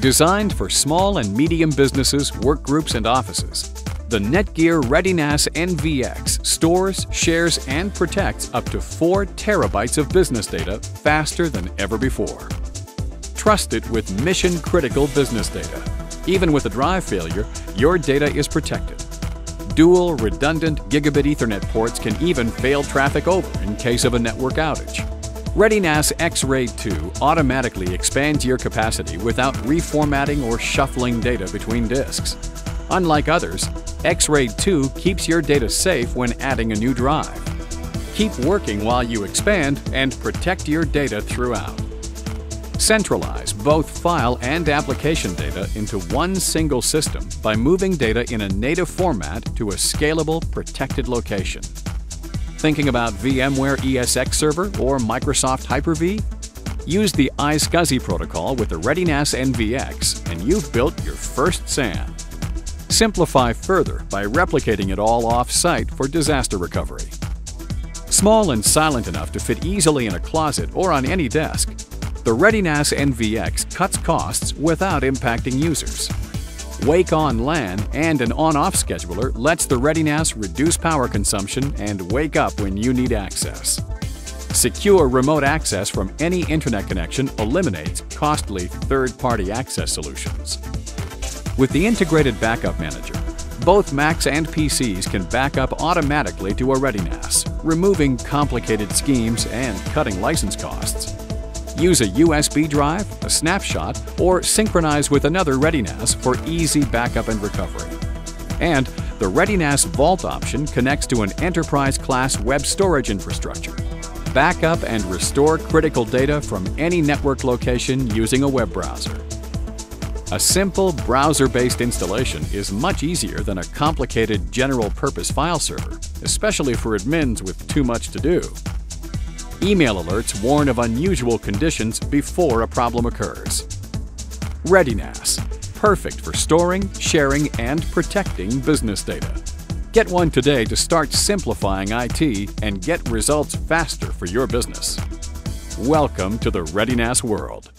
Designed for small and medium businesses, work groups, and offices, the Netgear ReadyNAS NVX stores, shares, and protects up to 4 terabytes of business data faster than ever before. Trust it with mission-critical business data. Even with a drive failure, your data is protected. Dual redundant gigabit Ethernet ports can even fail traffic over in case of a network outage. ReadyNAS X-RAID 2 automatically expands your capacity without reformatting or shuffling data between disks. Unlike others, X-RAID 2 keeps your data safe when adding a new drive. Keep working while you expand and protect your data throughout. Centralize both file and application data into one single system by moving data in a native format to a scalable, protected location. Thinking about VMware ESX Server or Microsoft Hyper-V? Use the iSCSI protocol with the ReadyNAS NVX and you've built your first SAN. Simplify further by replicating it all off-site for disaster recovery. Small and silent enough to fit easily in a closet or on any desk, the ReadyNAS NVX cuts costs without impacting users. Wake on LAN and an on-off scheduler lets the ReadyNAS reduce power consumption and wake up when you need access. Secure remote access from any internet connection eliminates costly third-party access solutions. With the integrated backup manager, both Macs and PCs can back up automatically to a ReadyNAS, removing complicated schemes and cutting license costs. Use a USB drive, a snapshot, or synchronize with another ReadyNAS for easy backup and recovery. And the ReadyNAS Vault option connects to an enterprise-class web storage infrastructure. Backup and restore critical data from any network location using a web browser. A simple browser-based installation is much easier than a complicated general-purpose file server, especially for admins with too much to do. Email alerts warn of unusual conditions before a problem occurs. ReadyNAS, perfect for storing, sharing, and protecting business data. Get one today to start simplifying IT and get results faster for your business. Welcome to the ReadyNAS world.